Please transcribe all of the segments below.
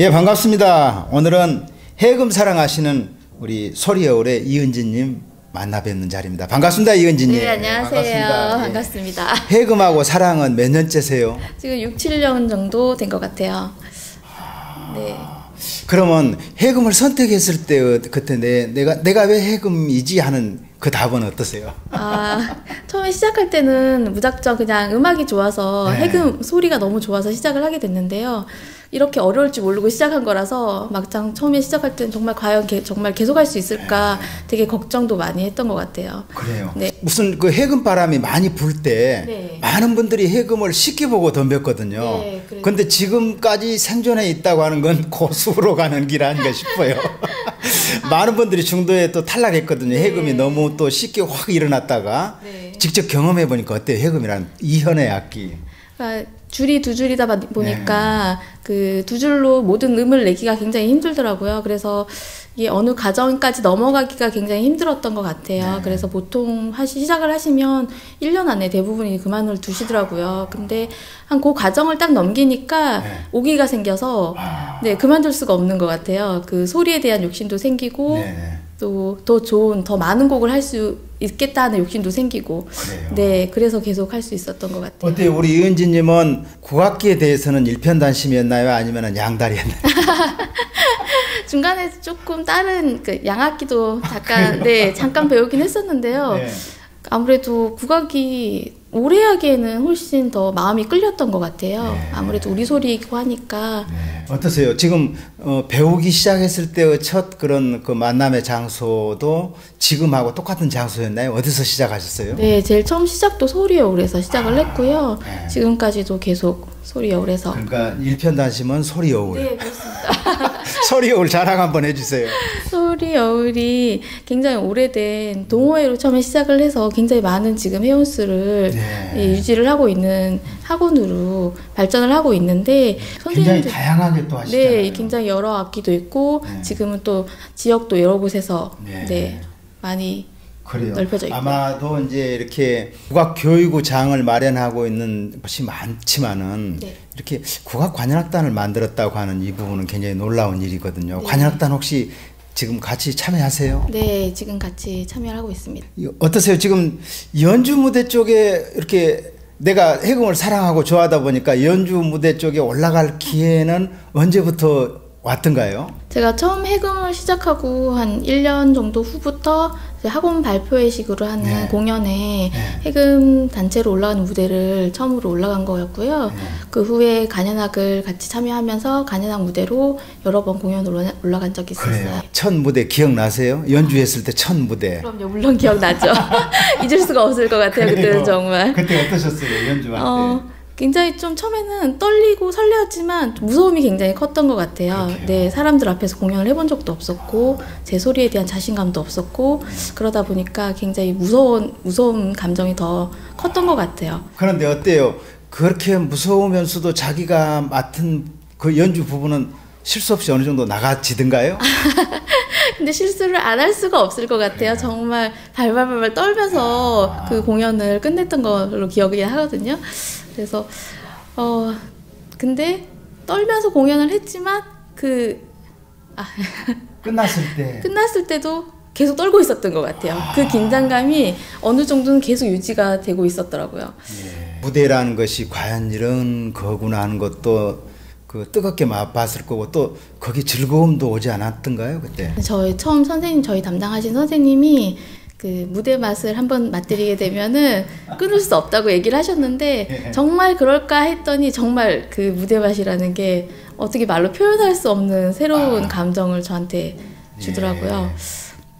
예, 반갑습니다. 오늘은 해금 사랑하시는 우리 소리여울의 이은진님 만나 뵙는 자리입니다. 반갑습니다, 이은진님. 네, 안녕하세요. 반갑습니다. 예. 반갑습니다. 해금하고 사랑은 몇 년째세요? 지금 6, 7년 정도 된 것 같아요. 네. 그러면 해금을 선택했을 때 어, 그때 내, 내가 내가 왜 해금이지 하는 그 답은 어떠세요? 아, 처음에 시작할 때는 무작정 그냥 음악이 좋아서 네. 해금 소리가 너무 좋아서 시작을 하게 됐는데요. 이렇게 어려울 줄 모르고 시작한 거라서 막상 처음에 시작할 때는 정말 과연 개- 정말 계속할 수 있을까 되게 걱정도 많이 했던 것 같아요. 그래요. 네. 무슨 그 해금 바람이 많이 불때 네. 많은 분들이 해금을 쉽게 보고 덤볐거든요. 네. 근데 지금까지 생존해 있다고 하는 건 고수로 가는 길 아닌가 싶어요. 많은 분들이 중도에 또 탈락했거든요. 네. 해금이 너무 또 쉽게 확 일어났다가 네. 직접 경험해 보니까 어때요? 해금이라는 이현의 악기. 그러니까 줄이 두 줄이다 봐- 보니까 네. 그두 줄로 모든 음을 내기가 굉장히 힘들더라고요. 그래서 이게 어느 과정까지 넘어가기가 굉장히 힘들었던 것 같아요. 네. 그래서 보통 하시, 시작을 하시면 1년 안에 대부분이 그만을 두시더라고요. 근데 한 그 과정을 딱 넘기니까 네. 오기가 생겨서 네, 그만둘 수가 없는 것 같아요. 그 소리에 대한 욕심도 생기고 네. 또 더 좋은 더 많은 곡을 할 수 있겠다는 욕심도 생기고 그래요. 네, 그래서 계속 할 수 있었던 것 같아요. 어때요? 우리 이은지님은 국악기에 대해서는 일편단심이었나요? 아니면 양다리였나요? 중간에 조금 다른 그 양악기도 잠깐 네 잠깐 배우긴 했었는데요. 네. 아무래도 국악이 오래 하기에는 훨씬 더 마음이 끌렸던 것 같아요. 네. 아무래도 우리 소리이고 하니까 어떠세요? 지금 어, 배우기 시작했을 때의 첫 그런 그 만남의 장소도 지금하고 똑같은 장소였나요? 어디서 시작하셨어요? 네 제일 처음 시작도 소리여울에서 시작을 했고요. 네. 지금까지도 계속 소리여울에서 그러니까 일편단심은 소리여울. 네 그렇습니다. 소리 여울 자랑 한번 해주세요. 소리 여울이 굉장히 오래된 동호회로 처음에 시작을 해서 굉장히 많은 지금 회원수를 네. 예, 유지를 하고 있는 학원으로 발전을 하고 있는데 굉장히 선생님들 다양하게 또 하시잖아요. 네 굉장히 여러 악기도 있고 네. 지금은 또 지역도 여러 곳에서 네. 네, 많이 그래요. 넓혀져 있고요. 아마도 이제 이렇게 국악 교육장을 마련하고 있는 것이 많지만은 네. 이렇게 국악 관현악단을 만들었다고 하는 이 부분은 굉장히 놀라운 일이거든요. 네. 관현악단 혹시 지금 같이 참여하세요? 네 지금 같이 참여를 하고 있습니다. 이- 어떠세요? 지금 연주 무대 쪽에 이렇게 내가 해금을 사랑하고 좋아하다 보니까 연주 무대 쪽에 올라갈 기회는 언제부터 왔던가요? 제가 처음 해금을 시작하고 한 1년 정도 후부터 학원 발표회식으로 하는 네. 공연에 네. 해금 단체로 올라가는 무대를 처음으로 올라간 거였고요. 네. 그 후에 간현악을 같이 참여하면서 간현악 무대로 여러 번 공연을 올라- 올라간 적이 있었어요. 첫 무대 기억나세요? 연주했을 때 첫 무대. 그럼요, 물론 기억나죠. 잊을 수가 없을 것 같아요. 그래요. 그때는 정말. 그때 어떠셨어요? 연주할 어, 때? 굉장히 좀 처음에는 떨리고 설레었지만 무서움이 굉장히 컸던 것 같아요. 그렇게요. 네, 사람들 앞에서 공연을 해본 적도 없었고 제 소리에 대한 자신감도 없었고 그러다 보니까 굉장히 무서운 무서운 감정이 더 컸던 것 같아요. 그런데 어때요? 그렇게 무서우면서도 자기가 맡은 그 연주 부분은 실수 없이 어느 정도 나가지던가요? 근데 실수를 안 할 수가 없을 것 같아요. 정말 발발발발 떨면서 그 공연을 끝냈던 걸로 기억이 하거든요. 그래서 어 근데 떨면서 공연을 했지만 그 아, 끝났을 때 끝났을 때도 계속 떨고 있었던 것 같아요. 그 긴장감이 어느 정도는 계속 유지가 되고 있었더라고요. 무대라는 것이 과연 이런 거구나 하는 것도 그 뜨겁게 맛봤을 거고 또 거기 즐거움도 오지 않았던가요 그때? 저희 처음 선생님 저희 담당하신 선생님이 그 무대 맛을 한번 맛들이게 되면은 끊을 수 없다고 얘기를 하셨는데 정말 그럴까 했더니 정말 그 무대 맛이라는 게 어떻게 말로 표현할 수 없는 새로운 감정을 저한테 주더라고요.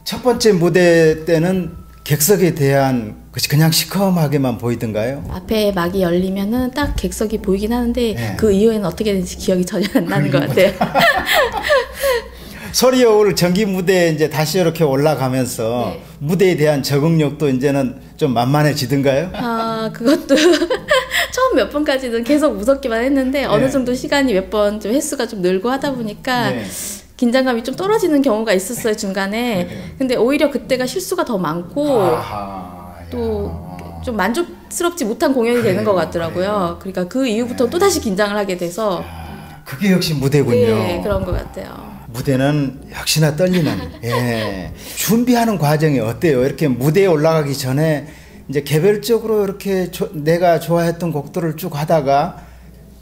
첫 번째 무대 때는 객석에 대한 것이 그냥 시커멓게만 보이던가요? 앞에 막이 열리면은 딱 객석이 보이긴 하는데 네. 그 이후에는 어떻게 되는지 기억이 전혀 안 나는 것 같아요. 소리여울 정기 무대에 이제 다시 이렇게 올라가면서 네. 무대에 대한 적응력도 이제는 좀 만만해지던가요? 아 그것도 처음 몇 번까지는 계속 무섭기만 했는데 어느 네. 정도 시간이 몇 번 좀 횟수가 좀 늘고 하다 보니까 네. 긴장감이 좀 떨어지는 경우가 있었어요 중간에. 네. 근데 오히려 그때가 실수가 더 많고 또 야. 좀 만족스럽지 못한 공연이 되는 것 같더라고요. 그러니까 그 이후부터 또 다시 긴장을 하게 돼서 야, 그게 역시 무대군요. 네, 그런 것 같아요. 무대는 역시나 떨리는. 예. 준비하는 과정이 어때요? 이렇게 무대에 올라가기 전에 이제 개별적으로 이렇게 조, 내가 좋아했던 곡들을 쭉 하다가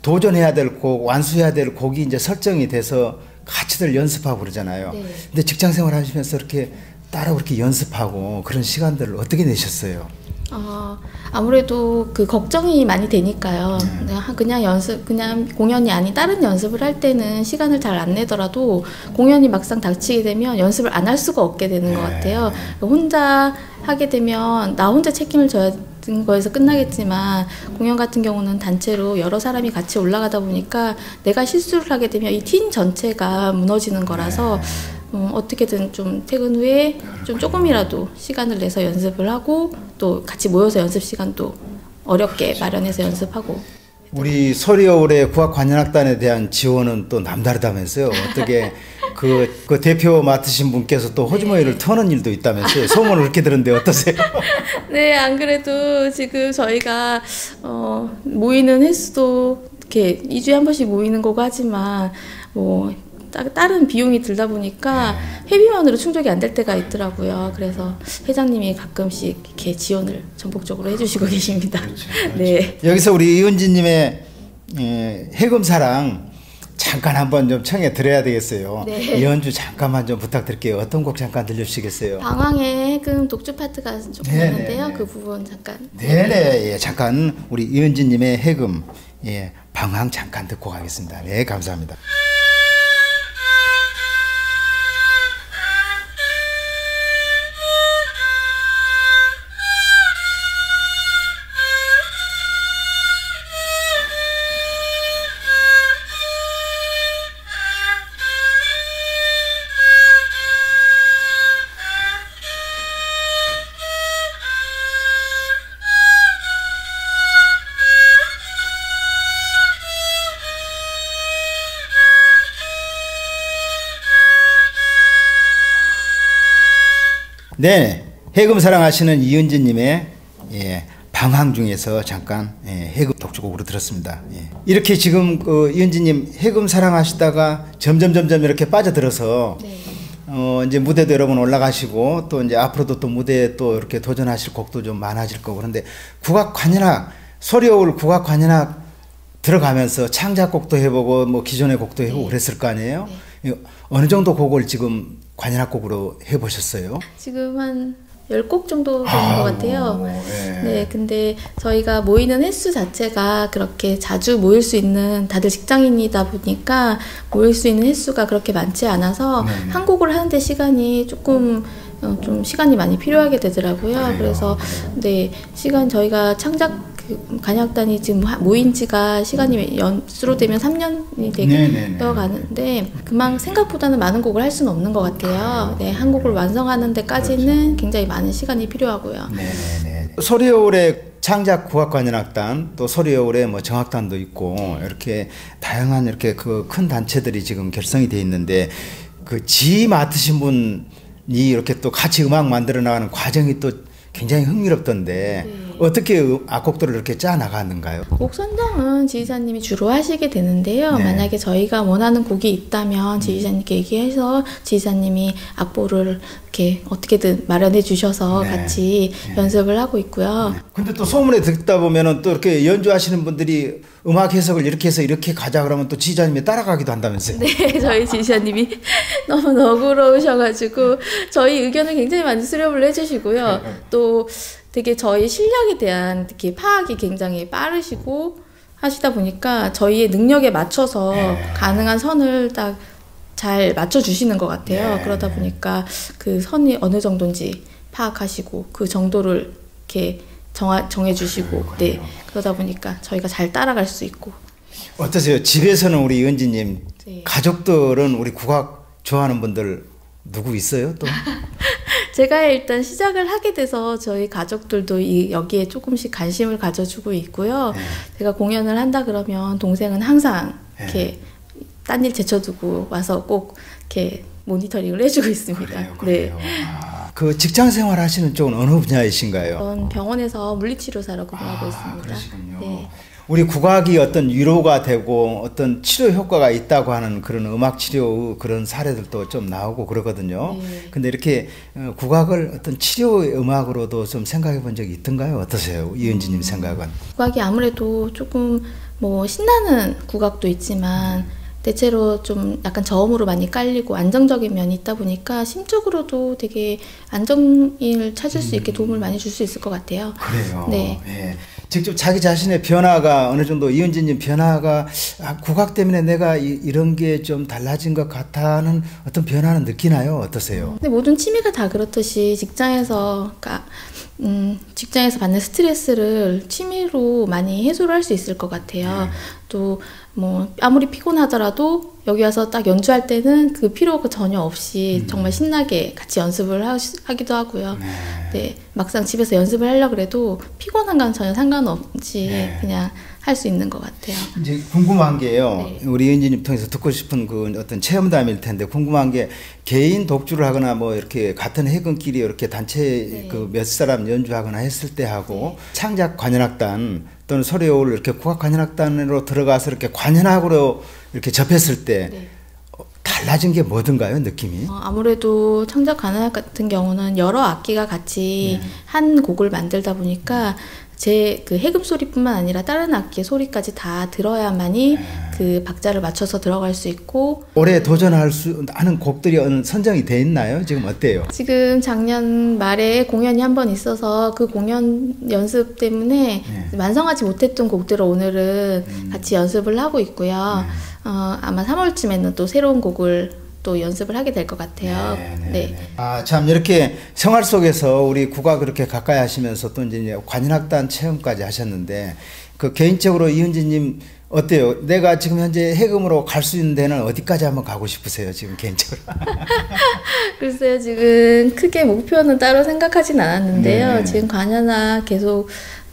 도전해야 될 곡, 완수해야 될 곡이 이제 설정이 돼서 같이들 연습하고 그러잖아요. 네. 근데 직장 생활 하시면서 이렇게 따로 그렇게 연습하고 그런 시간들을 어떻게 내셨어요? 어, 아무래도 그 걱정이 많이 되니까요. 네. 그냥, 그냥 연습, 그냥 공연이 아닌 다른 연습을 할 때는 시간을 잘 안 내더라도 공연이 막상 닥치게 되면 연습을 안 할 수가 없게 되는 것 네. 같아요. 혼자 하게 되면 나 혼자 책임을 져야 되는 거에서 끝나겠지만 공연 같은 경우는 단체로 여러 사람이 같이 올라가다 보니까 내가 실수를 하게 되면 이 팀 전체가 무너지는 거라서 어, 어떻게든 좀 퇴근 후에 좀 조금이라도 시간을 내서 연습을 하고 또 같이 모여서 연습 시간도 어렵게 마련해서 연습하고 우리 소리어울의 국악관현악단에 대한 지원은 또 남다르다면서요. 어떻게 그, 그 대표 맡으신 분께서 또 호주머니를 터는 일도 있다면서요. 소문을 그렇게 들었는데 어떠세요? 네, 안 그래도 지금 저희가 어, 모이는 횟수도 이렇게 2주에 한 번씩 모이는 거고 하지만 뭐 따- 다른 비용이 들다 보니까 회비만으로 충족이 안 될 때가 있더라고요. 그래서 회장님이 가끔씩 이렇게 지원을 전폭적으로 해주시고 계십니다. 네. 여기서 우리 이은지님의 예, 해금 사랑 잠깐 한번 좀 청해 드려야 되겠어요. 네. 이 연주 잠깐만 좀 부탁드릴게요. 어떤 곡 잠깐 들려주시겠어요? 방황의 해금 독주 파트가 조금 네네. 있는데요. 그 부분 잠깐. 네네, 예, 잠깐 우리 이은지님의 해금, 예, 방황 잠깐 듣고 가겠습니다. 네, 감사합니다. 네, 해금 사랑하시는 이은지님의 예, 방황 중에서 잠깐 예, 해금 독주곡으로 들었습니다. 예. 이렇게 지금 그 이은지님 해금 사랑하시다가 점점 점점 이렇게 빠져들어서 네. 어 이제 무대도 여러 번 올라가시고 또 이제 앞으로도 또 무대에 또 이렇게 도전하실 곡도 좀 많아질 거고 그런데 국악 관현악 소리어울 국악 관현악 들어가면서 창작곡도 해보고 뭐 기존의 곡도 해보고 네. 그랬을 거 아니에요? 이거 어느 정도 곡을 지금 관현악 곡으로 해보셨어요? 지금 한 10곡 정도 되는 것 같아요. 예. 네, 근데 저희가 모이는 횟수 자체가 그렇게 자주 모일 수 있는 다들 직장인이다 보니까 모일 수 있는 횟수가 그렇게 많지 않아서 네네. 한 곡을 하는데 시간이 조금 어, 좀 시간이 많이 필요하게 되더라고요. 그래요? 그래서 네 시간 저희가 창작 그 간약단이 지금 하- 모인 지가 시간이 연수로 되면 3년이 네네네. 되어 가는데 그만 생각보다는 많은 곡을 할 수는 없는 것 같아요. 네, 한 곡을 완성하는 데까지는 굉장히 많은 시간이 필요하고요. 네네네. 소리어울의 창작 국악관현악단 또 소리어울의 뭐 정악단도 있고 이렇게 다양한 이렇게 그 큰 단체들이 지금 결성이 돼 있는데 그 지 맡으신 분이 이렇게 또 같이 음악 만들어 나가는 과정이 또 굉장히 흥미롭던데 네. 어떻게 음- 악곡들을 이렇게 짜 나가는가요? 곡 선정은 지휘사님이 주로 하시게 되는데요. 네. 만약에 저희가 원하는 곡이 있다면 지휘사님께 얘기해서 지휘사님이 악보를 이렇게 어떻게든 마련해 주셔서 네. 같이 연습을 하고 있고요. 근데 또 소문에 듣다 보면은 또 이렇게 연주하시는 분들이 음악 해석을 이렇게 해서 이렇게 가자 그러면 또 지휘자님이 따라가기도 한다면서요? 네, 저희 지휘사님이 너무 너그러우셔가지고 저희 의견을 굉장히 많이 수렴을 해주시고요. 또 되게 저희 실력에 대한 특히 파악이 굉장히 빠르시고 하시다 보니까 저희의 능력에 맞춰서 네. 가능한 선을 딱 잘 맞춰주시는 것 같아요. 네. 그러다 보니까 그 선이 어느 정도인지 파악하시고 그 정도를 이렇게 정하, 정해주시고 네 그러다 보니까 저희가 잘 따라갈 수 있고 어떠세요? 집에서는 우리 은지님 네. 가족들은 우리 국악 좋아하는 분들 누구 있어요? 또 제가 일단 시작을 하게 돼서 저희 가족들도 이 여기에 조금씩 관심을 가져주고 있고요. 네. 제가 공연을 한다 그러면 동생은 항상 네. 이렇게 딴일 제쳐두고 와서 꼭 이렇게 모니터링을 해주고 있습니다. 그래요, 네. 그래요. 아, 그 직장 생활 하시는 쪽은 어느 분야이신가요? 전 병원에서 물리치료사로 근무하고 아, 있습니다. 그러시군요. 네. 우리 국악이 어떤 위로가 되고 어떤 치료 효과가 있다고 하는 그런 음악 치료 그런 사례들도 좀 나오고 그러거든요. 네. 근데 이렇게 어, 국악을 어떤 치료 음악으로도 좀 생각해 본 적이 있던가요? 어떠세요? 이은지님 생각은? 국악이 아무래도 조금 뭐 신나는 국악도 있지만 대체로 좀 약간 저음으로 많이 깔리고 안정적인 면이 있다 보니까 심적으로도 되게 안정을 찾을 수 있게 도움을 많이 줄 수 있을 것 같아요. 그래요. 네. 예. 직접 자기 자신의 변화가 어느 정도 이은지님 변화가 아, 국악 때문에 내가 이, 런 게 좀 달라진 것 같다는 어떤 변화는 느끼나요? 어떠세요? 근데 모든 취미가 다 그렇듯이 직장에서 그러니까 음, 직장에서 받는 스트레스를 취미로 많이 해소를 할 수 있을 것 같아요. 네. 또뭐 아무리 피곤하더라도 여기 와서 딱 연주할 때는 그 피로가 전혀 없이 음. 정말 신나게 같이 연습을 하, 하기도 하고요. 네. 막상 집에서 연습을 하려 그래도 피곤한 건 전혀 상관없이 네. 그냥 할 수 있는 것 같아요. 이제 궁금한 게요. 네. 우리 은지님 통해서 듣고 싶은 그 어떤 체험담일 텐데 궁금한 게 개인 독주를 하거나 뭐 이렇게 같은 해군끼리 이렇게 단체 네. 그몇 사람 연주하거나 했을 때 하고 창작 관현악단 또는 소리오를 이렇게 국악 관현악단으로 들어가서 이렇게 관현악으로 이렇게 접했을 때 네. 어, 달라진 게 뭐든가요, 느낌이? 어, 아무래도 창작 가능 같은 경우는 여러 악기가 같이 네. 한 곡을 만들다 보니까 제 그 해금 소리뿐만 아니라 다른 악기의 소리까지 다 들어야만이 네. 그 박자를 맞춰서 들어갈 수 있고 올해 도전할 수 하는 곡들이 선정이 돼 있나요? 지금 어때요? 지금 작년 말에 공연이 한 번 있어서 그 공연 연습 때문에 네. 완성하지 못했던 곡들을 오늘은 음. 같이 연습을 하고 있고요. 네. 어, 아마 3월쯤에는 또 새로운 곡을 또 연습을 하게 될 것 같아요. 네. 아, 참 이렇게 생활 속에서 우리 국악 그렇게 가까이 하시면서 또 이제 관현악단 체험까지 하셨는데 그 개인적으로 이은지님 어때요? 내가 지금 현재 해금으로 갈 수 있는 데는 어디까지 한번 가고 싶으세요? 지금 개인적으로. 글쎄요, 지금 크게 목표는 따로 생각하진 않았는데요. 네. 지금 관여나 계속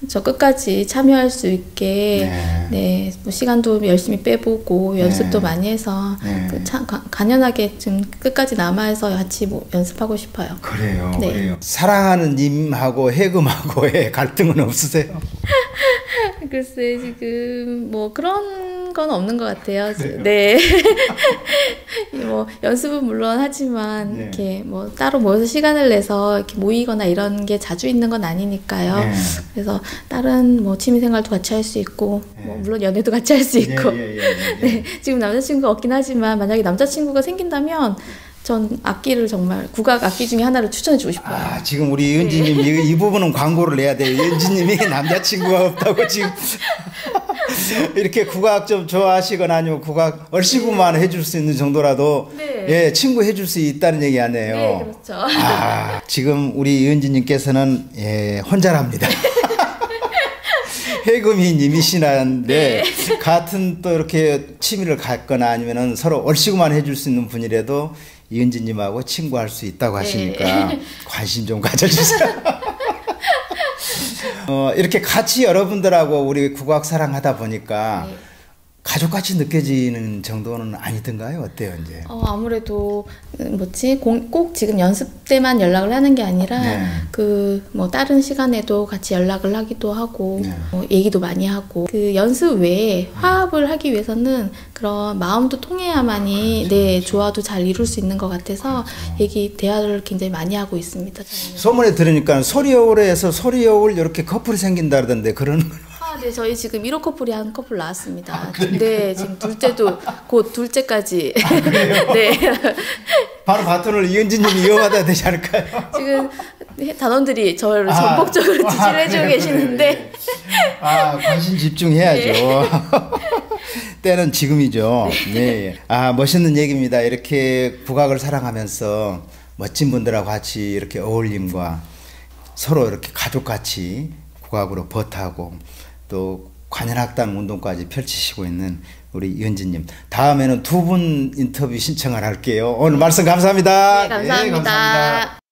저 끝까지 참여할 수 있게 네. 네, 뭐 시간도 열심히 빼보고 연습도 네. 많이 해서 네. 그 참, 가- 간연하게 좀 끝까지 남아서 같이 뭐 연습하고 싶어요. 그래요. 네. 그래요. 사랑하는 님하고 해금하고의 갈등은 없으세요? 글쎄 지금 뭐 그런 건 없는 것 같아요. 그래요? 네. 뭐 연습은 물론 하지만 네. 이렇게 뭐 따로 모여서 시간을 내서 이렇게 모이거나 이런 게 자주 있는 건 아니니까요. 네. 그래서 다른 뭐 취미 생활도 같이 할 수 있고 뭐 네. 물론 연애도 같이 할 수 있고. 예, 예, 예, 예, 예. 네. 지금 남자친구가 없긴 하지만 만약에 남자친구가 생긴다면 전 악기를 정말 국악 악기 중에 하나를 추천해 주고 싶어요. 아, 지금 우리 은지님 이, 이 부분은 광고를 내야 돼요. 은지님이 남자친구가 없다고 지금 이렇게 국악 좀 좋아하시거나 아니면 국악 얼씨구만 해줄 수 있는 정도라도 네. 예 친구 해줄 수 있다는 얘기 아니에요. 네, 그렇죠. 아, 지금 우리 은지님께서는 예, 혼자랍니다. 해금이 님이시라는데 네. 같은 또 이렇게 취미를 갖거나 아니면은 서로 얼씨구만 해줄 수 있는 분이라도 이은지님하고 친구할 수 있다고 하시니까 네. 관심 좀 가져주세요. 어, 이렇게 같이 여러분들하고 우리 국악 사랑하다 보니까 네. 가족같이 느껴지는 정도는 아니던가요? 어때요, 이제? 어, 아무래도 음, 뭐지 공- 꼭 지금 연습 때만 연락을 하는 게 아니라 네. 그뭐 다른 시간에도 같이 연락을 하기도 하고 네. 뭐 얘기도 많이 하고 그 연습 외에 화합을 하기 위해서는 그런 마음도 통해야만이 그렇죠, 네 조화도 잘 이룰 수 있는 것 같아서 얘기 대화를 굉장히 많이 하고 있습니다. 저는. 소문에 들으니까 소리여울에서 소리여울 이렇게 커플이 생긴다 그러던데 그런 아, 네, 저희 지금 1호 커플이 한 커플 나왔습니다. 네, 지금 둘째도 곧 둘째까지. 네. 바로 바톤을 이은지님이 이어받아야 되지 않을까요? 지금 단원들이 저를 아. 전폭적으로 아, 지지를 해주고 그래요, 계시는데 그래요. 아 관심 집중해야죠. 때는 지금이죠. 네. 아 멋있는 얘기입니다. 이렇게 국악을 사랑하면서 멋진 분들하고 같이 이렇게 어울림과 서로 이렇게 가족같이 국악으로 버타고 또 관현악단 운동까지 펼치시고 있는 우리 이은지님 다음에는 두 분 인터뷰 신청을 할게요. 오늘 말씀 감사합니다. 네, 감사합니다. 감사합니다.